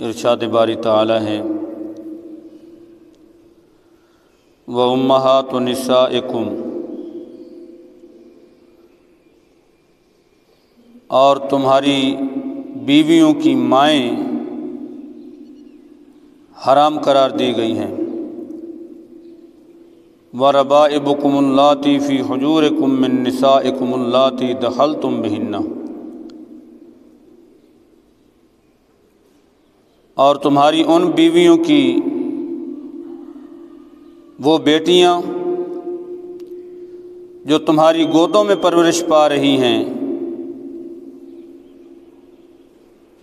इरशाद बारी ताला है व उम्महात निसाइकुम और तुम्हारी बीवियों की माएँ हराम करार दी गई हैं। व रबाइबकुमुल्लाती फ़ी हजूर कुमिन नसाइकुमुल्लाती दखल तुम बहिन्ना। और तुम्हारी उन बीवियों की वो बेटियाँ जो तुम्हारी गोदों में परवरिश पा रही हैं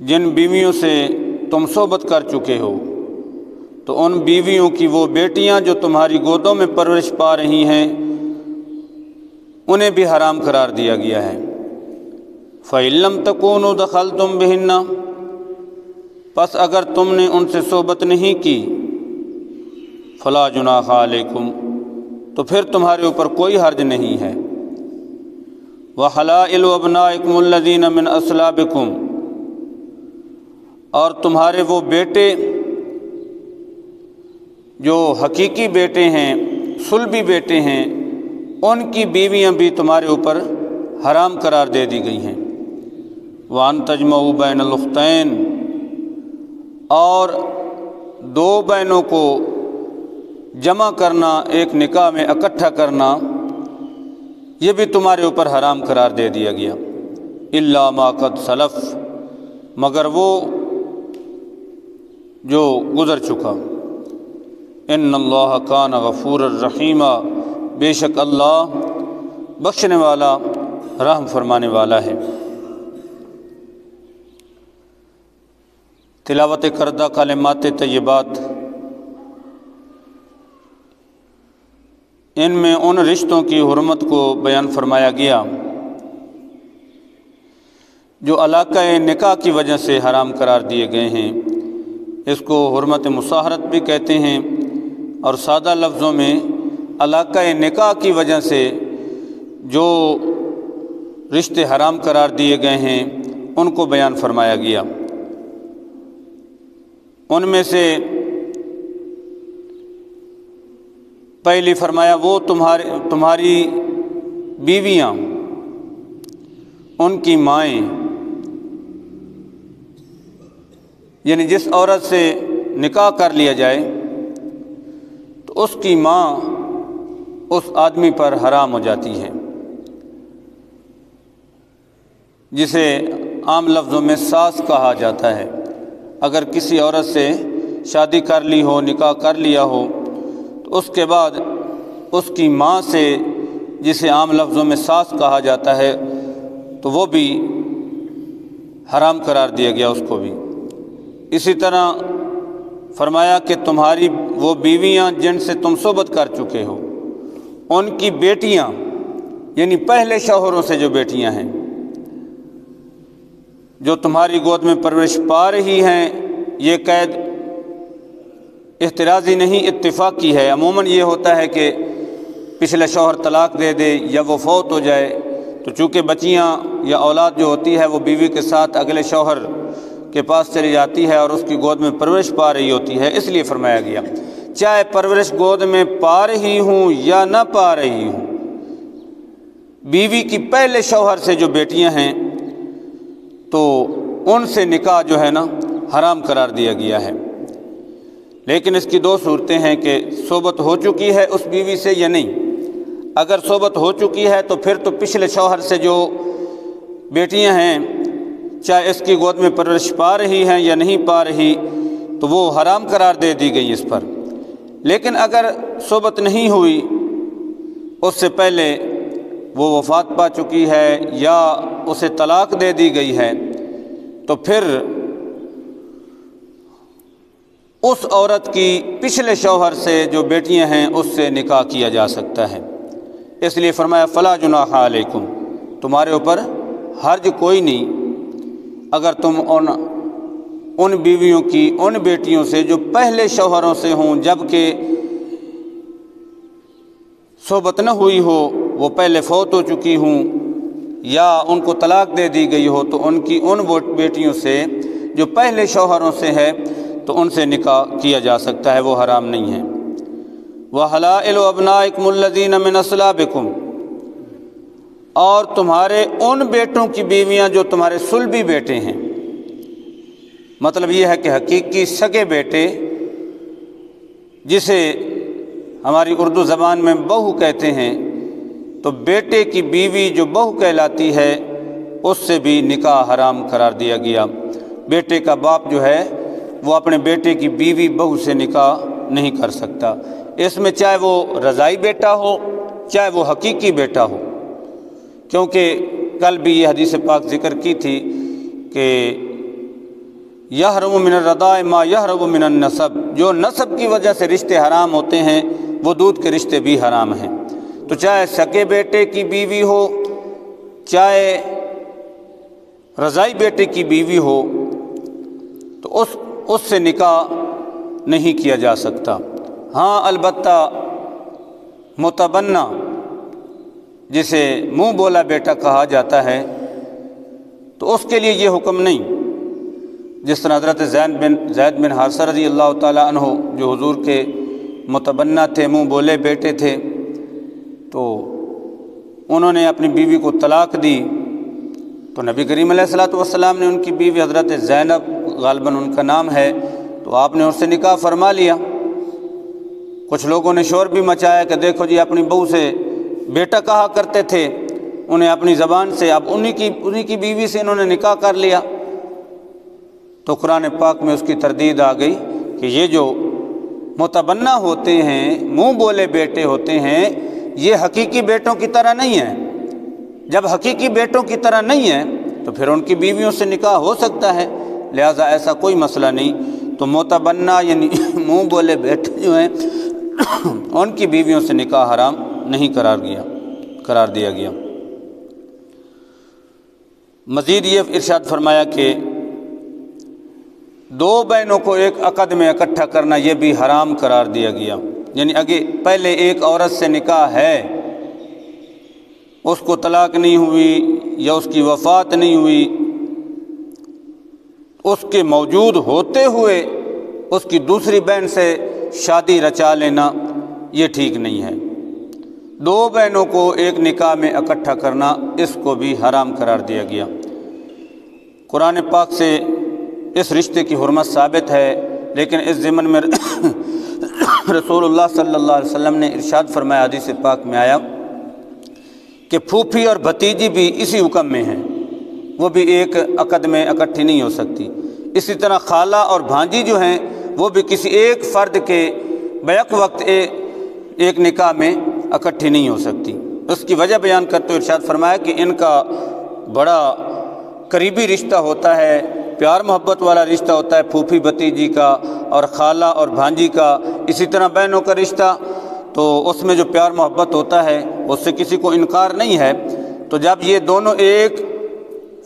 जिन बीवियों से तुम सोबत कर चुके हो तो उन बीवियों की वो बेटियाँ जो तुम्हारी गोदों में परवरिश पा रही हैं, उन्हें भी हराम करार दिया गया है। फ़ैलम तकून दखल तुम बहिन्ना बस अगर तुमने उनसे सोबत नहीं की, फ़ला जुनाख अलैकुम तो फिर तुम्हारे ऊपर कोई हर्ज नहीं है। वह अबनाकुमल्लिन मिन असलाबिकुम और तुम्हारे वो बेटे जो हकीकी बेटे हैं, सुलभी बेटे हैं, उनकी बीवियाँ भी तुम्हारे ऊपर हराम करार दे दी गई हैं। वान तजमऊ बैन लुख्तैन और दो बहनों को जमा करना, एक निकाह में इकट्ठा करना, ये भी तुम्हारे ऊपर हराम करार दे दिया गया। इल्ला माकद सलफ़, मगर वो जो गुज़र चुका। इन अल्लाह कान गफ़ूर रहीमा। बेशक अल्लाह बख्शने वाला, रहम फरमाने वाला है। तिलावत करदा कलमात तयबात इनमें उन रिश्तों की हरमत को बयान फरमाया गया, जो अलाक़ निका की वजह से हराम करार दिए गए हैं। इसको हरमत मुसाहरत भी कहते हैं। और सादा लफ्ज़ों में अलाक़ निका की वजह से जो रिश्ते हराम करार दिए गए हैं, उनको बयान फरमाया गया। उनमें से पहली फरमाया, वो तुम्हारे, तुम्हारी बीवियाँ, उनकी माएँ यानी जिस औरत से निकाह कर लिया जाए तो उसकी माँ उस आदमी पर हराम हो जाती है। जिसे आम लफ्ज़ों में सास कहा जाता है। अगर किसी औरत से शादी कर ली हो, निकाह कर लिया हो तो उसके बाद उसकी माँ से, जिसे आम लफ्ज़ों में सास कहा जाता है तो वो भी हराम करार दिया गया, उसको भी। इसी तरह फरमाया कि तुम्हारी वो बीवियाँ जिनसे तुम सोबत कर चुके हो, उनकी बेटियाँ, यानी पहले शोहरों से जो बेटियाँ हैं, जो तुम्हारी गोद में परवरिश पा रही हैं, ये कैद एहतराज़ी नहीं, इत्तेफाक़ी है। अमूमन ये होता है कि पिछले शोहर तलाक दे दे या वो फौत हो जाए तो चूँकि बच्चियाँ या औलाद जो होती है, वो बीवी के साथ अगले शोहर के पास चली जाती है और उसकी गोद में परवरिश पा रही होती है, इसलिए फरमाया गया, चाहे परवरिश गोद में पा रही हूँ या न पा रही हूँ, बीवी की पहले शौहर से जो बेटियाँ हैं तो उनसे निकाह जो है ना, हराम करार दिया गया है। लेकिन इसकी दो सूरतें हैं कि सोबत हो चुकी है उस बीवी से या नहीं। अगर सोबत हो चुकी है तो फिर तो पिछले शौहर से जो बेटियाँ हैं चाहे इसकी गोद में परवरिश पा रही हैं या नहीं पा रही तो वो हराम करार दे दी गई इस पर। लेकिन अगर सोबत नहीं हुई, उससे पहले वो वफात पा चुकी है या उसे तलाक दे दी गई है तो फिर उस औरत की पिछले शौहर से जो बेटियाँ हैं, उससे निकाह किया जा सकता है। इसलिए फरमाया, फ़ला जुनाकुम तुम्हारे ऊपर हर्ज कोई नहीं। अगर तुम उन उन बीवियों की, उन बेटियों से जो पहले शौहरों से हों, जबकि सोबत न हुई हो, वो पहले फौत हो चुकी हूँ, या उनको तलाक दे दी गई हो तो उनकी उन बेटियों से जो पहले शौहरों से है तो उनसे निकाह किया जा सकता है, वो हराम नहीं है। वह हलाल अबनाकमल्लिन मिनसलाबिकुम और तुम्हारे उन बेटों की बीवियाँ जो तुम्हारे सुलभी बेटे हैं। मतलब यह है कि हकीकी सगे बेटे, जिसे हमारी उर्दू ज़बान में बहू कहते हैं तो बेटे की बीवी जो बहू कहलाती है, उससे भी निकाह हराम करार दिया गया। बेटे का बाप जो है, वो अपने बेटे की बीवी बहू से निकाह नहीं कर सकता। इसमें चाहे वो रज़ाई बेटा हो, चाहे वो हकीकी बेटा हो क्योंकि कल भी ये हदीस पाक ज़िक्र की थी कि यह रब मिन रदा माँ यह रब मिन नसब। जो नसब की वजह से रिश्ते हराम होते हैं, वो दूध के रिश्ते भी हराम हैं। तो चाहे सके बेटे की बीवी हो, चाहे रज़ाई बेटे की बीवी हो तो उस, उससे निकाह नहीं किया जा सकता। हाँ अलबत्ता, मुतबन्ना जिसे मुँह बोला बेटा कहा जाता है तो उसके लिए ये हुक्म नहीं। जिस तरह हज़रत जैन बिन, जैद बिन हारसर रज़ी अल्लाह तहो जो हुजूर के मुतबन्ना थे, मुँह बोले बेटे थे तो उन्होंने अपनी बीवी को तलाक दी। तो नबी करीम सलाम ने उनकी बीवी हज़रत ज़ैनब, गालबन उनका नाम है तो आपने उससे निकाह फरमा लिया। कुछ लोगों ने शोर भी मचाया कि देखो जी, अपनी बहू से बेटा कहा करते थे, उन्हें अपनी ज़बान से, अब उन्हीं की उन्हीं की बीवी से इन्होंने निकाह कर लिया। तो कुरान पाक में उसकी तरदीद आ गई कि ये जो मुतबन्ना होते हैं, मुँह बोले बेटे होते हैं, ये हकीकी बेटों की तरह नहीं है। जब हकीकी बेटों की तरह नहीं है तो फिर उनकी बीवियों से निकाह हो सकता है। लिहाजा ऐसा कोई मसला नहीं। तो मोतबन्ना यानी मुँह बोले बेटे जो हैं, उनकी बीवियों से निकाह हराम। नहीं करार गया करार दिया गया। मज़ीद ये इरशाद फरमाया कि दो बहनों को एक अकद में इकट्ठा करना यह भी हराम करार दिया गया। यानी आगे पहले एक औरत से निकाह है, उसको तलाक नहीं हुई या उसकी वफ़ात नहीं हुई, उसके मौजूद होते हुए उसकी दूसरी बहन से शादी रचा लेना ये ठीक नहीं है। दो बहनों को एक निकाह में इकट्ठा करना इसको भी हराम करार दिया गया। कुरान पाक से इस रिश्ते की हरमत साबित है लेकिन इस ज़िमन में रसूलुल्लाह सल्लल्लाहु अलैहि वसल्लम ने इरशाद फरमाया हदीस पाक में आया कि फूफी और भतीजी भी इसी हुक्म में हैं। वो भी एक अकद में इकट्ठी नहीं हो सकती। इसी तरह खाला और भांजी जो हैं वो भी किसी एक फ़र्द के बैक वक्त ए, एक निकाह में इकट्ठी नहीं हो सकती। उसकी वजह बयान करते हुए इर्शाद फरमाया कि इनका बड़ा करीबी रिश्ता होता है, प्यार मोहब्बत वाला रिश्ता होता है, फूफी भतीजी का और खाला और भांजी का, इसी तरह बहनों का रिश्ता। तो उसमें जो प्यार मोहब्बत होता है, उससे किसी को इनकार नहीं है। तो जब ये दोनों एक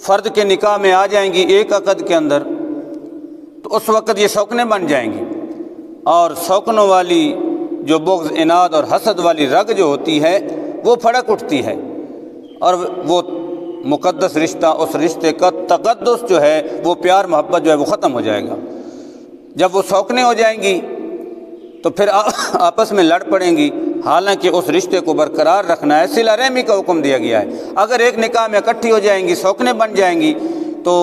फ़र्द के निकाह में आ जाएँगी, एक अकद के अंदर तो उस वक़्त ये शौकने बन जाएँगी। और शौकनों वाली जो बोग्ज इनाद और हसद वाली रग जो होती है वो फड़क उठती है। और वो मुक़दस रिश्ता उस रिश्ते का तकदस जो है वो प्यार मोहब्बत जो है वो ख़त्म हो जाएगा। जब वो शौकने हो जाएँगी तो फिर आ, आपस में लड़ पड़ेंगी। हालाँकि उस रिश्ते को बरकरार रखना है सिला रहमी का हुक्म दिया गया है। अगर एक निकाह में इकट्ठी हो जाएँगी शौकने बन जाएँगी तो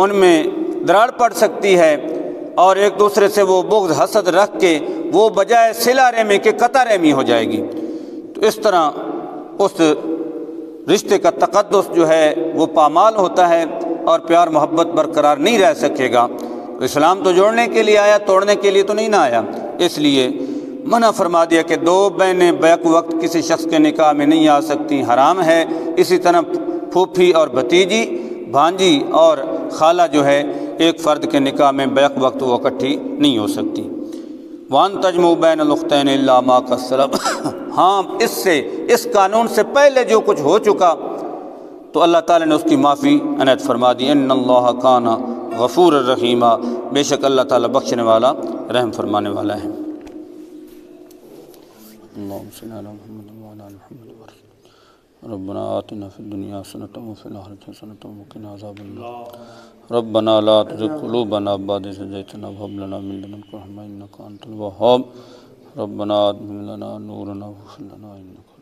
उनमें दरार पड़ सकती है और एक दूसरे से वो बुग्ज हसद रख के वो बजाय सिला रहमी के कता रहमी हो जाएगी। तो इस तरह उस रिश्ते का तकदस जो है वो पामाल होता है और प्यार मोहब्बत बरकरार नहीं रह सकेगा। इस्लाम तो जोड़ने के लिए आया, तोड़ने के लिए तो नहीं ना आया। इसलिए मना फरमा दिया कि दो बहनें बैक वक्त किसी शख्स के निकाह में नहीं आ सकती, हराम है। इसी तरह फूफी और भतीजी, भांजी और खाला जो है एक फ़र्द के निकाह में बैक वक्त वो इकट्ठी नहीं हो सकती। वान तजमु बैन लुख्तैन मा का सलब हाँ इससे, इस कानून से पहले जो कुछ हो चुका तो अल्लाह ताला ने उसकी माफ़ी अनत फरमा दी। इन खाना गफूर रहीमा। बेशक अल्लाह ताला बख्शने वाला, रहम फरमाने वाला है। रब्बना आतिना फिद दुनिया हसनत व फिल आखिरति हसनत रब्बना ला तुज़िग़ क़ुलूबना बअद इज़ हदैतना व हब लना मिन लदुनका रहमह इन्नका अंतल वहाब। रब्बना आतिना लना नूरना वग़फिर लना इन्नका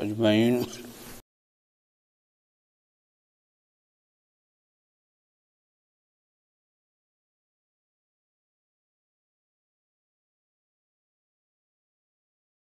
अजमईन।